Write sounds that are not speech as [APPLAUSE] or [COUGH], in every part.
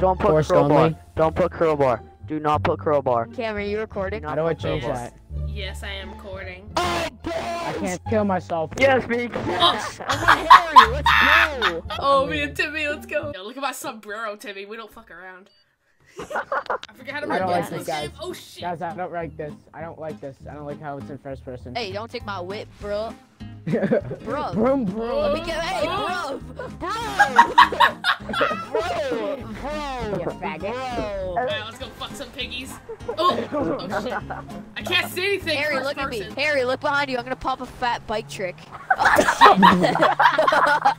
don't put Forced crowbar. only? Don't put crowbar. Do not put crowbar. Cam, are you recording? Not How do I put change crowbar. that? Yes, I am recording. Oh, I can't kill myself. Yes, me. Oh, [LAUGHS] Harry, let's go. oh, me and Timmy, let's go. Yo, look at my sombrero, Timmy. We don't fuck around. [LAUGHS] I forget how to I make don't like this this, guys. Oh shit. Guys, I don't like this. I don't like this. I don't like how it's in first person. Hey, don't take my whip, bro. Bro. Broom, broom. Let me get. Hey, bro. Bro. bro. Bro. You faggot. Bro. Alright, let's go fuck some piggies. Oh, oh shit. I can't see anything. Harry, first look at me. person. Harry, look behind you. I'm gonna pop a fat bike trick. [LAUGHS]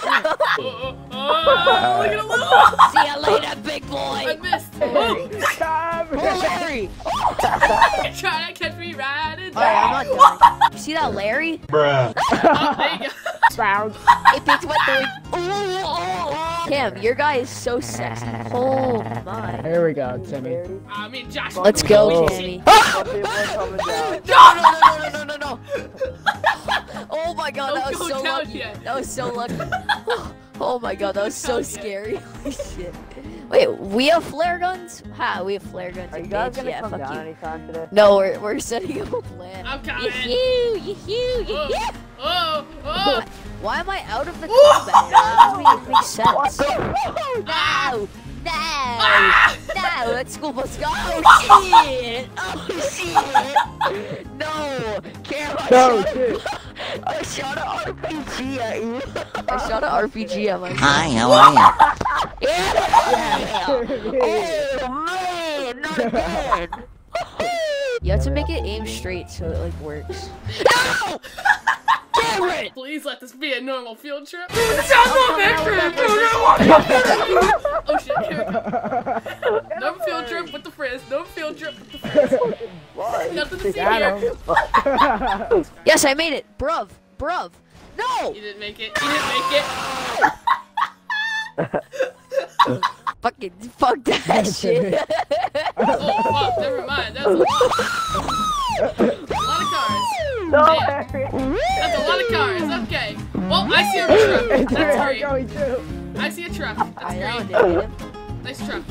Oh, oh, oh, oh, look at him. Oh, See ya later, big I boy. missed. Oh, Stop. Oh, Larry. [LAUGHS] trying to catch me riding. Alright, I'm not done. [LAUGHS] You see that Larry? [LAUGHS] Oh, there you go. Bounce. It beats what the. Cam, your guy is so sexy. Oh my. Here we go, Timmy. I mean, Josh. Let's go, Oh. Timmy. People are coming down. No, no, no, no, no, no, no. Oh my god, that Don't was go so lucky. yet. That was so lucky. Oh my god, that was so scary. [LAUGHS] Holy shit. Wait, we have flare guns? Ha, we have flare guns. Are you bitch. guys gonna yeah, come fuck down you. anytime today? No, we're, we're setting up a plan. I'm coming. Yee-hoo, yee-hoo, Oh, yee-hoo. oh, oh. Why am I out of the combat? That doesn't make sense. No! No! Ah! No! Let's go, let's go! Oh shit! Oh shit! No! Cam, I No, shot, dude. I shot an RPG at you. I shot an RPG at myself. Hi, how are you? Yeah! Oh man! Not again! You have to make it aim straight so it like works. No! Cameron! Please let this be a normal field trip. It sounds like Oh shit. Here we go. No field trip with the frizz. No field trip with the frizz. What? Nothing to see here. [LAUGHS] Yes, I made it! Bruv! Bruv! No! You didn't make it. You didn't make it. [LAUGHS] Fucking fuck that [LAUGHS] shit. Oh fuck. Never mind. That's a lot, a lot of cars. No, Man. Harry. That's a lot of cars. Okay. Well, I see a truck. That's I'm great. going too. I see a truck. That's I know, great. Nice truck.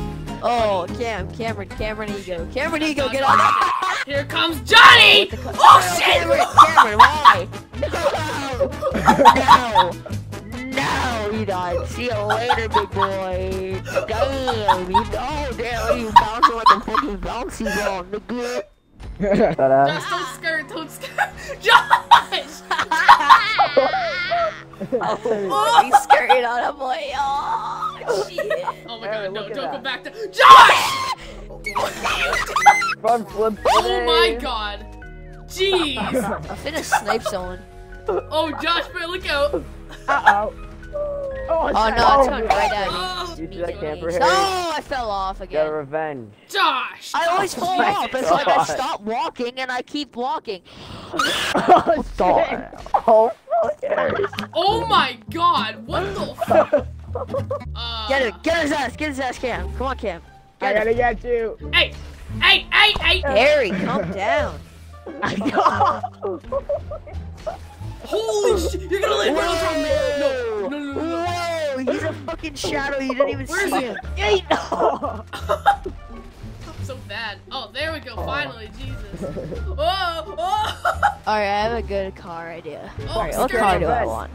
Oh, Cam, Cameron, Cameron Ego. Cameron Ego, get on that! Here comes Johnny. Oh, oh shit. Cameron, Cameron, why? No! No! No, you died. See you later, big boy. Damn, you oh damn, you bouncing like a fucking bouncy ball, nigga. Ta-da. Josh, don't skirt. Don't skirt. [LAUGHS] Josh. [LAUGHS] Oh, he's skirting on a boy. Oh, shit. Oh my god, no, don't go back to Josh! [LAUGHS] Front flip. Oh my god. Jeez. I'm finna snipe someone. Oh, Josh, better look out. Uh-oh. Oh, Oh no, it's Oh, coming right at me. Oh, You see that Me, camper, me. Harry? No, I fell off Got again. revenge. Josh. I always fall my off. It's like I God. stop walking and I keep walking. [LAUGHS] [LAUGHS] oh, Stop. Oh, fuck, Harry. Oh my god, what the fuck? [LAUGHS] Uh, Get it, get his ass, get his ass, Cam. Come on, Cam. I Get gotta get you. Hey, hey, hey, hey. Harry, calm down. Holy shadow. You didn't even Where is see he? him. Hey, no. So bad. Oh, there we go, oh. finally, Jesus. [LAUGHS] Oh, oh. All right, I have a good car idea. Oh, All right, what car it. do I want?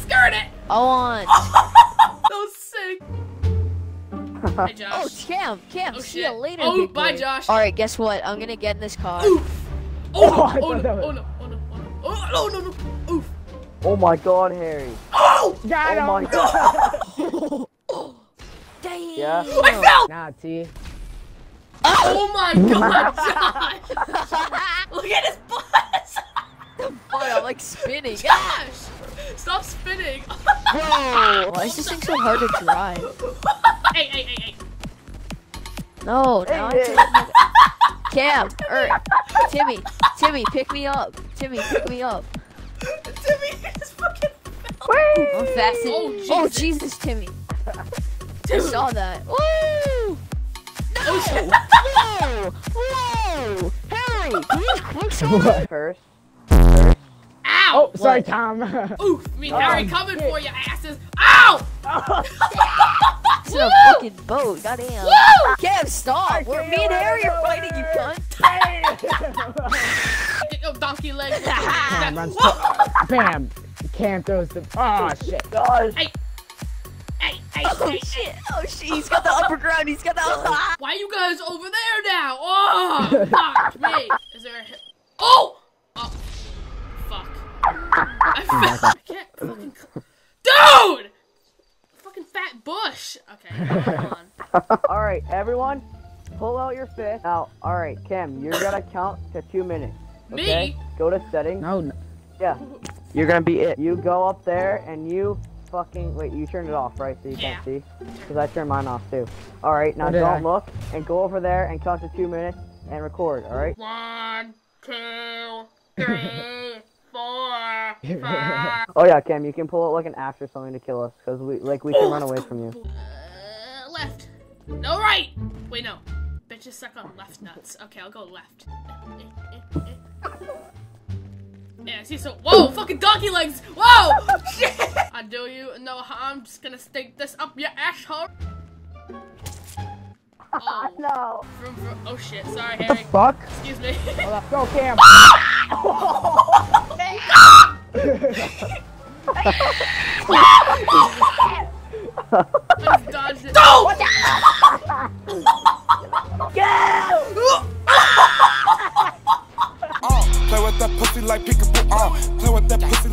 Skirt it. I want. [LAUGHS] That was sick. Hey, [LAUGHS] oh, Josh. Oh, Cam, Cam. Oh, see shit. you later. Oh, big bye, boy. Josh. All right, guess what? I'm gonna get in this car. Oof. Oh, Oh, oh no, oh, no, oh, no, oh, no, oh, no. Oh, no, no, no. Oof. Oh my god, Harry. Oh! Got Oh him. my god. Damn. Yeah? I fell! Nah, T. Oh my [LAUGHS] god, [LAUGHS] Look at his butt! Oh, I'm like spinning. Josh! Stop spinning! Whoa! Why is this thing so hard to drive? [LAUGHS] hey, hey, hey, hey. No, now I Hey, can't. Cam, or Timmy, Timmy, pick me up. Timmy, pick me up. Timmy just fucking fell. I'm faster. Oh, Oh, Jesus. Oh, Jesus, Timmy. [LAUGHS] I saw that. Woo! Oh, shit. Whoa! [LAUGHS] Whoa! Harry, [LAUGHS] can you quick someone? First. Ow! Oh, sorry, What? Tom. Oof! Me, Oh, Harry, coming shit. for your asses! Ow! rocks in a fucking boat. Goddamn. Kev, stop. We're me and Harry are fighting, you cunt. Get your donkey leg. Bam, runs Whoa! Bam. Cam throws the. Oh shit. Gosh. Hey, hey, hey, Oh shit. Oh shit. He's got the upper ground. He's got the. Ah. Why [LAUGHS] you guys over there now? Oh, fuck [LAUGHS] me. Is there a hit? Oh! Oh. Fuck. I, fell. I can't fucking. Dude! Fucking fat bush. Okay, [LAUGHS] hold on. Alright, everyone, pull out your fist. Now, alright, Kim, you're gonna count to two minutes. Okay? Me? Go to settings. No. no. Yeah. You're gonna be it. You go up there and you fucking wait. You turned it off, right? So you Yeah. can't see. Cause I turned mine off too. All right. Now don't I. look and go over there and count to two minutes and record. All right. One, two, three, [LAUGHS] four, five. Oh yeah, Kim. You can pull out like an axe or something to kill us. Cause we like we can run away from you. Uh, left. No, right. Wait, no. Bitches suck on left nuts. Okay, I'll go left. [LAUGHS] Yeah, see, so. Whoa, fucking donkey legs! Whoa! [LAUGHS] Oh, shit! I do you no harm. I'm just gonna stick this up your asshole. Oh, [LAUGHS] No. vroom, vroom. oh shit, sorry, Harry. The Fuck. Excuse me. [LAUGHS] Hold up. Go, Cam. I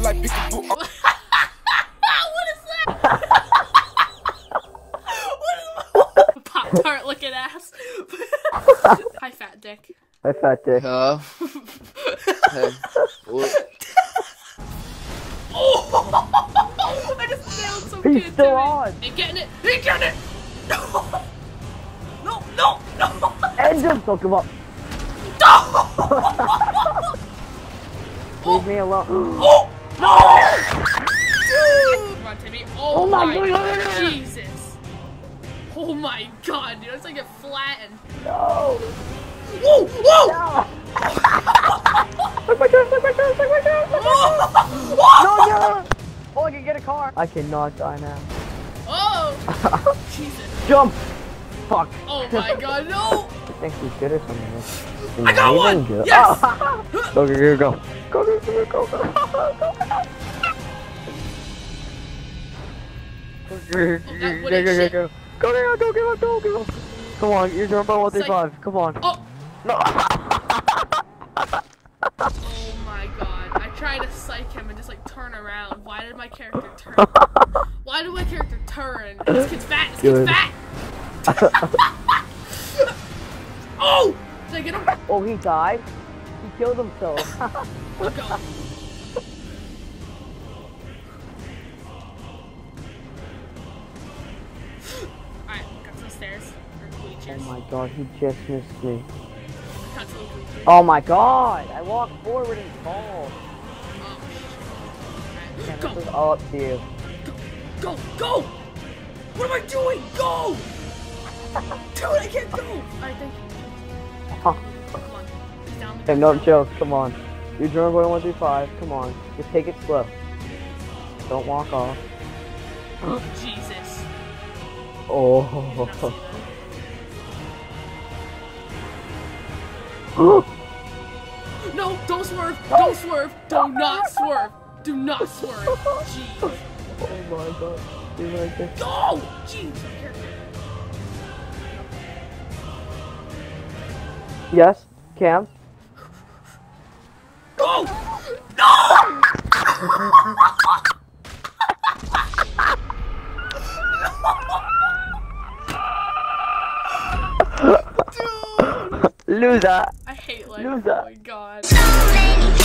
like peekaboo. What is that? what is [LAUGHS] Pop tart looking ass. [LAUGHS] Hi, fat dick. I fat dick. Hello? [LAUGHS] hey. What? Oh! I just nailed some He's kid still to me. on. He getting it. He getting it. No. No, no, no. End him. Don't give up. Leave me alone. Oh! No! Come on, Timmy. Oh, Oh my oh my God. Jesus. Oh my god, dude. It's like it flattened. no. Whoa! Whoa! Look my turn. Look my turn. Look my turn. Oh! No, no. Oh, I can get a car. I cannot die now. Oh! [LAUGHS] Jesus. Jump. Fuck. Oh my god, no! I think he's good or something. I got one! Good. Yes! go, go, go, go. Go, go, go, go, go. Go, go, go, go, go. Go, go, go, go, go, go, go. Come on, you're jumping one through five. Come on. Oh! No. Oh my god. I tried to psych him and just like turn around. Why did my character turn? Why did my character turn? This kid's fat! This kid's fat! Oh! Get him? Oh, he died. He killed himself. [LAUGHS] I'll. Alright, got some stairs. Oh my god, he just missed me. Got some bleachers. Oh my god, I walked forward and fall. Oh, shit. This is Go! all up to you. Go! Go! What am I doing? Go! [LAUGHS] Dude, I can't go! Alright, thank you. Huh. Come on. He's Hey, no jokes, come on. You're one through five. Come on. Just take it slow. Don't walk off. Oh. Jesus. oh. No, don't swerve! Don't swerve! Do not swerve! Do not swerve! Jeez. [LAUGHS] Oh my god. You like this? Go! Jeez, Yes, Cam. Go! No! [LAUGHS] Loser. I hate life. Loser. Oh my god.